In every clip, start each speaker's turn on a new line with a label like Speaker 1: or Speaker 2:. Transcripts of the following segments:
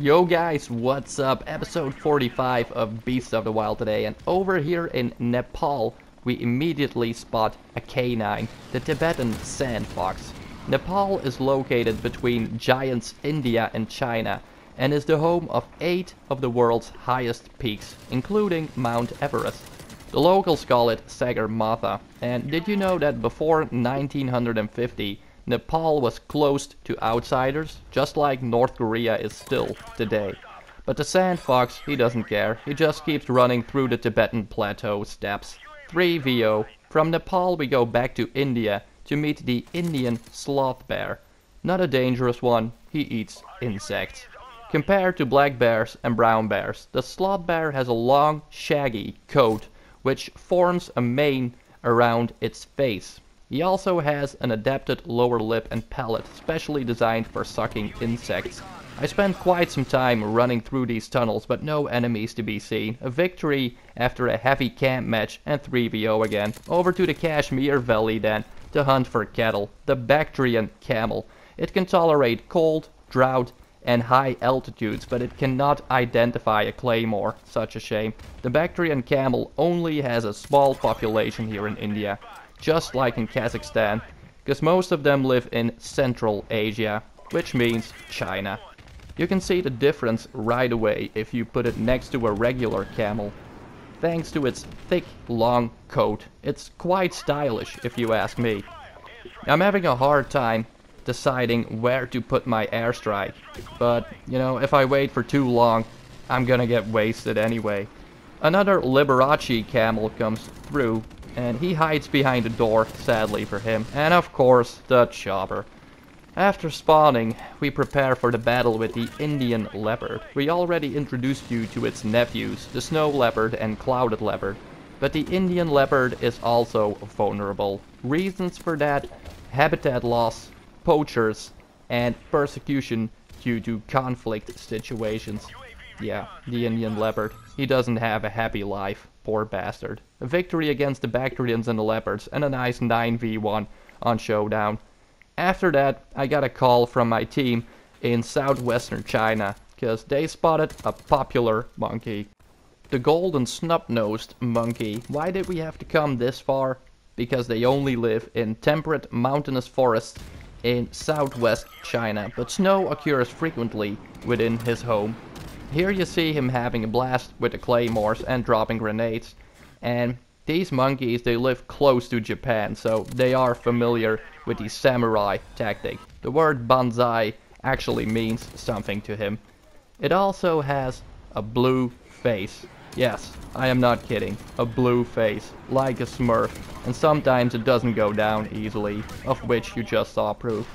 Speaker 1: Yo guys, what's up? Episode 45 of Beasts of the Wild today and over here in Nepal we immediately spot a canine, the Tibetan sand fox. Nepal is located between giants India and China and is the home of 8 of the world's highest peaks, including Mount Everest. The locals call it Sagarmatha and did you know that before 1950 Nepal was closed to outsiders, just like North Korea is still today. But the sand fox, he doesn't care, he just keeps running through the Tibetan plateau steppes. 3VO. From Nepal we go back to India to meet the Indian sloth bear. Not a dangerous one, he eats insects. Compared to black bears and brown bears, the sloth bear has a long, shaggy coat which forms a mane around its face. He also has an adapted lower lip and palate specially designed for sucking insects. I spent quite some time running through these tunnels but no enemies to be seen. A victory after a heavy camp match and 3VO again. Over to the Kashmir Valley then to hunt for cattle. The Bactrian camel. It can tolerate cold, drought and high altitudes, but it cannot identify a claymore. Such a shame. The Bactrian camel only has a small population here in India just like in Kazakhstan, because most of them live in Central Asia, which means China. You can see the difference right away if you put it next to a regular camel. Thanks to its thick, long coat, it's quite stylish if you ask me. I'm having a hard time deciding where to put my airstrike, but, you know, if I wait for too long, I'm gonna get wasted anyway. Another Liberace camel comes through and he hides behind a door, sadly for him, and of course, the chopper. After spawning, we prepare for the battle with the Indian leopard. We already introduced you to its nephews, the snow leopard and clouded leopard. But the Indian leopard is also vulnerable. Reasons for that, habitat loss, poachers, and persecution due to conflict situations. Yeah, the Indian leopard. He doesn't have a happy life. Poor bastard. A victory against the Bactrians and the Leopards, and a nice 9v1 on Showdown. After that, I got a call from my team in southwestern China, because they spotted a popular monkey. The golden snub-nosed monkey. Why did we have to come this far? Because they only live in temperate mountainous forests in southwest China, but snow occurs frequently within his home. Here you see him having a blast with the claymores and dropping grenades. And these monkeys, they live close to Japan, so they are familiar with the samurai tactic. The word banzai actually means something to him. It also has a blue face. Yes, I am not kidding. A blue face, like a smurf. And sometimes it doesn't go down easily, of which you just saw proof.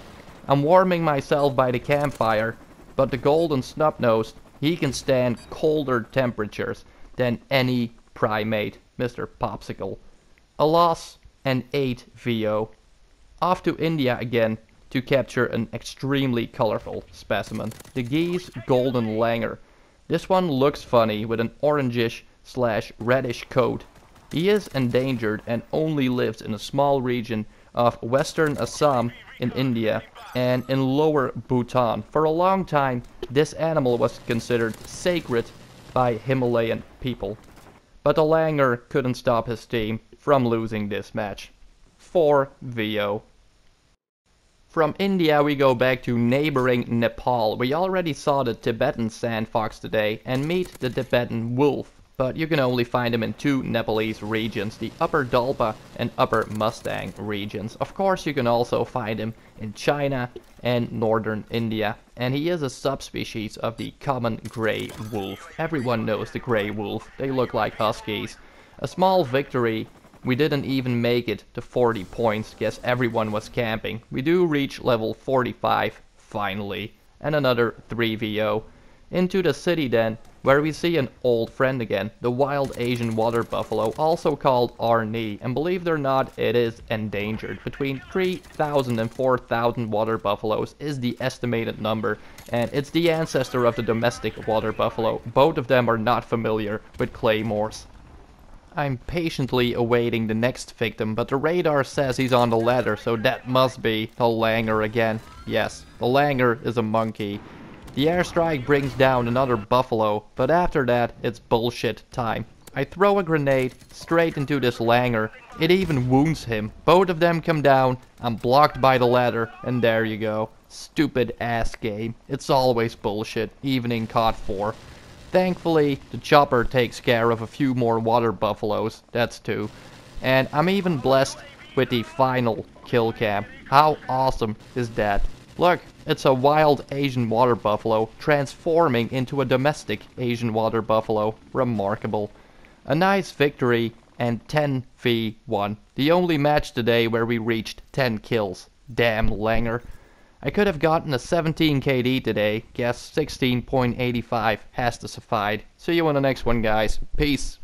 Speaker 1: I'm warming myself by the campfire, but the golden snub-nosed he can stand colder temperatures than any primate, Mr. Popsicle. A loss and 8 VO. Off to India again to capture an extremely colorful specimen. The Gee's Golden Langur. This one looks funny with an orangish slash reddish coat. He is endangered and only lives in a small region of western Assam in India and in lower Bhutan. For a long time, this animal was considered sacred by Himalayan people. But the Langur couldn't stop his team from losing this match. 4 VO. From India we go back to neighboring Nepal. We already saw the Tibetan sand fox today and meet the Tibetan wolf but you can only find him in two Nepalese regions, the Upper Dolpa and Upper Mustang regions. Of course, you can also find him in China and northern India, and he is a subspecies of the common grey wolf. Everyone knows the grey wolf, they look like huskies. A small victory, we didn't even make it to 40 points, guess everyone was camping. We do reach level 45, finally, and another 3VO. Into the city then, where we see an old friend again, the wild Asian water buffalo, also called Arni, and believe it or not, it is endangered. Between 3,000 and 4,000 water buffaloes is the estimated number, and it's the ancestor of the domestic water buffalo. Both of them are not familiar with claymores. I'm patiently awaiting the next victim, but the radar says he's on the ladder, so that must be the Langur again. Yes, the Langur is a monkey. The airstrike brings down another buffalo, but after that, it's bullshit time. I throw a grenade straight into this langur. It even wounds him. Both of them come down. I'm blocked by the ladder, and there you go. Stupid ass game. It's always bullshit, even in COD 4. Thankfully, the chopper takes care of a few more water buffaloes. That's two. And I'm even blessed with the final kill cam. How awesome is that? Look, it's a wild Asian water buffalo transforming into a domestic Asian water buffalo. Remarkable. A nice victory and 10 v1. The only match today where we reached 10 kills. Damn Langur. I could have gotten a 17 KD today. Guess 16.85 has to suffice. See you on the next one guys. Peace.